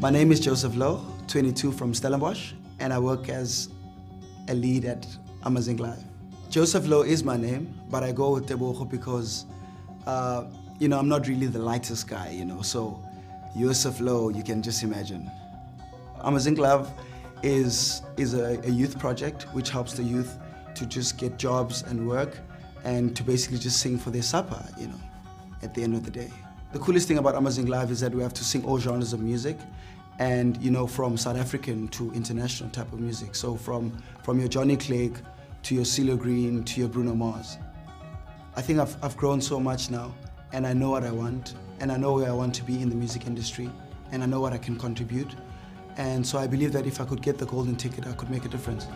My name is Joseph Louw, 22 from Stellenbosch, and I work as a lead at Amazing Live. Joseph Louw is my name, but I go with Tebogo because, uh, you know, I'm not really the lightest guy, you know, so Joseph Louw, you can just imagine. Amazing Love is, is a, a youth project which helps the youth to just get jobs and work and to basically just sing for their supper, you know, at the end of the day. The coolest thing about Amazing Live is that we have to sing all genres of music and, you know, from South African to international type of music. So from, from your Johnny Clegg to your CeeLo Green to your Bruno Mars. I think I've, I've grown so much now and I know what I want and I know where I want to be in the music industry and I know what I can contribute. And so I believe that if I could get the golden ticket, I could make a difference.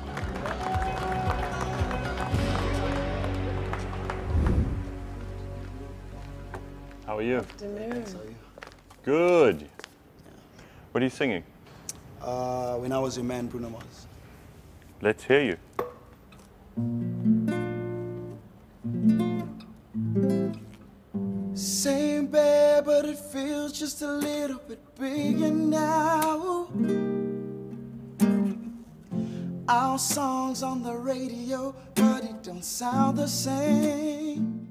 How are you? Afternoon. Good. What are you singing? Uh, when I was a man, Bruno Mars. Let's hear you. Same bed, but it feels just a little bit bigger now. Our songs on the radio, but it don't sound the same.